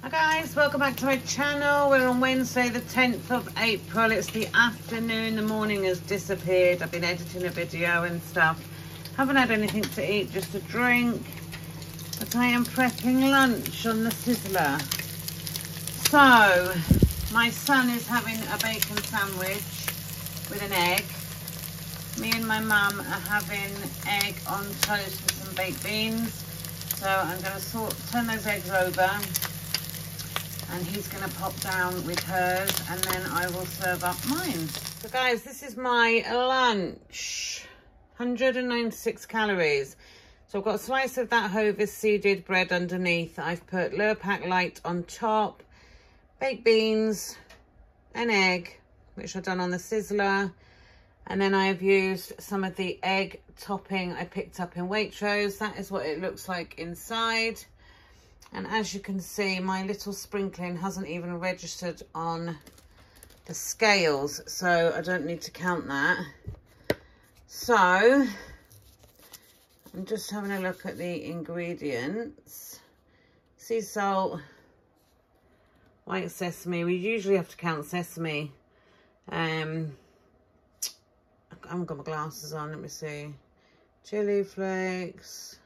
Hi guys, welcome back to my channel. We're on Wednesday the 10th of April. It's the afternoon, the morning has disappeared. I've been editing a video and stuff. Haven't had anything to eat, just a drink. But I am prepping lunch on the sizzler. So, my son is having a bacon sandwich with an egg. Me and my mum are having egg on toast with some baked beans. So I'm going to sort, turn those eggs over and he's going to pop down with hers and then I will serve up mine. So guys, this is my lunch. 196 calories. So I've got a slice of that Hovis seeded bread underneath. I've put Lurpak Light on top, baked beans, an egg, which I've done on the sizzler. And then I have used some of the egg topping I picked up in Waitrose. That is what it looks like inside. And as you can see, my little sprinkling hasn't even registered on the scales. So I don't need to count that. So I'm just having a look at the ingredients. Sea salt, white sesame. We usually have to count sesame. Um, I haven't got my glasses on. Let me see. Chili flakes.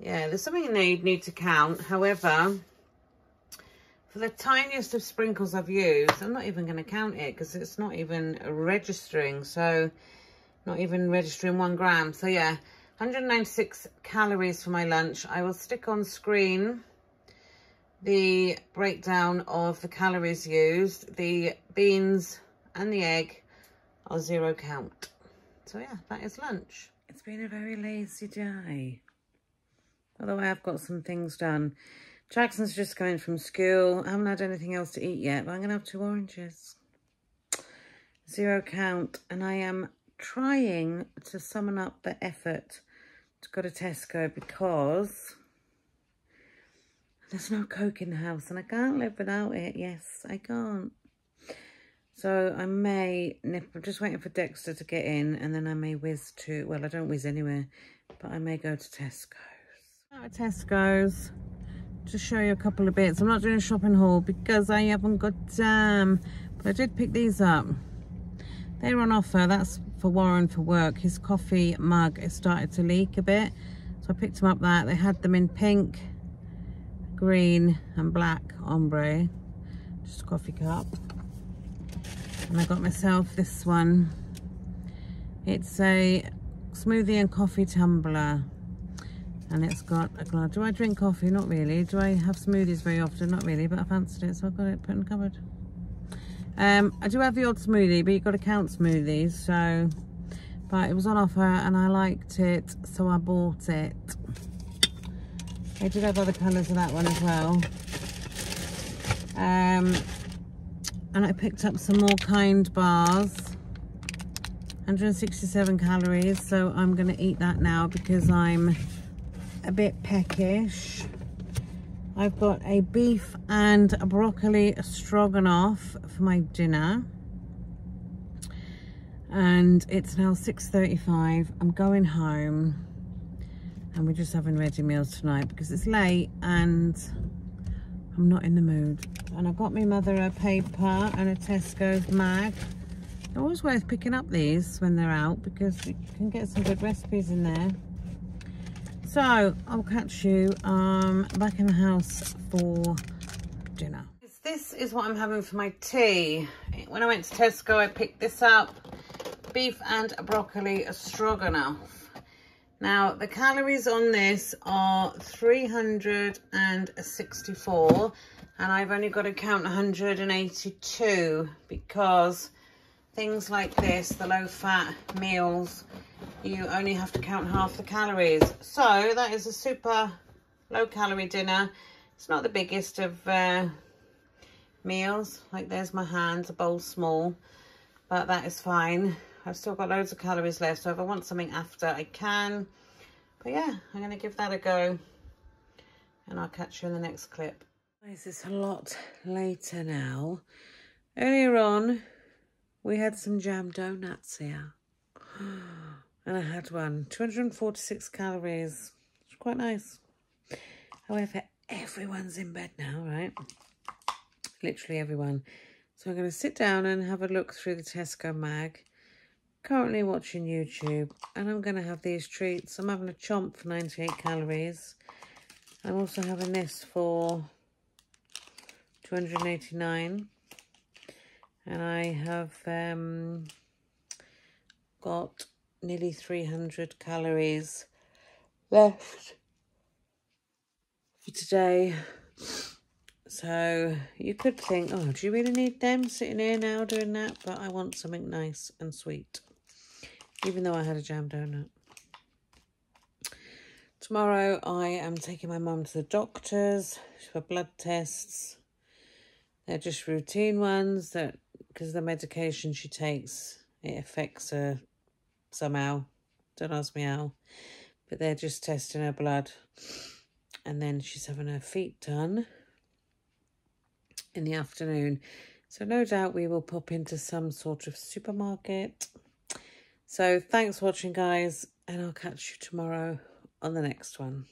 Yeah, there's something in there you'd need to count. However, for the tiniest of sprinkles I've used, I'm not even going to count it because it's not even registering. So, not even registering one gram. So, yeah, 196 calories for my lunch. I will stick on screen the breakdown of the calories used. The beans and the egg are zero count. So, yeah, that is lunch. It's been a very lazy day. Although I have got some things done. Jackson's just coming from school. I haven't had anything else to eat yet, but I'm going to have two oranges. Zero count. And I am trying to summon up the effort to go to Tesco because there's no Coke in the house and I can't live without it. Yes, I can't. So I may nip, I'm just waiting for Dexter to get in and then I may whiz to, well, I don't whiz anywhere, but I may go to Tesco's. Of Tesco's to show you a couple of bits. I'm not doing a shopping haul because I haven't got time, but I did pick these up. They're on offer. That's for Warren for work. His coffee mug has started to leak a bit. So I picked them up that. They had them in pink, green and black ombre. Just a coffee cup. And I got myself this one. It's a smoothie and coffee tumbler and it's got a glass. Do I drink coffee? Not really. Do I have smoothies very often? Not really, but I fancied it, so I've got it put in the cupboard. Um, I do have the odd smoothie, but you've got to count smoothies, so... But it was on offer, and I liked it, so I bought it. I did have other colours of that one as well. Um, and I picked up some more kind bars. 167 calories, so I'm going to eat that now because I'm a bit peckish. I've got a beef and a broccoli stroganoff for my dinner. And it's now 6.35. I'm going home. And we're just having ready meals tonight because it's late and I'm not in the mood. And I got my mother a paper and a Tesco's mag. They're always worth picking up these when they're out because you can get some good recipes in there. So I'll catch you um, back in the house for dinner. This is what I'm having for my tea. When I went to Tesco, I picked this up. Beef and broccoli stroganoff. Now, the calories on this are 364 and I've only got to count 182 because things like this, the low-fat meals, you only have to count half the calories. So that is a super low-calorie dinner. It's not the biggest of uh, meals. Like there's my hands, a bowl small, but that is fine. I've still got loads of calories left, so if I want something after, I can. But yeah, I'm going to give that a go, and I'll catch you in the next clip. Is a lot later now. Earlier on, we had some jam donuts here. And I had one. 246 calories. It's quite nice. However, everyone's in bed now, right? Literally everyone. So I'm going to sit down and have a look through the Tesco mag. Currently watching YouTube and I'm going to have these treats. I'm having a chomp for 98 calories. I'm also having this for 289 and I have um, got nearly 300 calories left for today. So you could think, oh, do you really need them sitting here now doing that? But I want something nice and sweet, even though I had a jam donut. Tomorrow I am taking my mum to the doctor's for blood tests. They're just routine ones that, because the medication she takes, it affects her somehow. Don't ask me how. But they're just testing her blood. And then she's having her feet done in the afternoon. So no doubt we will pop into some sort of supermarket. So thanks for watching, guys. And I'll catch you tomorrow on the next one.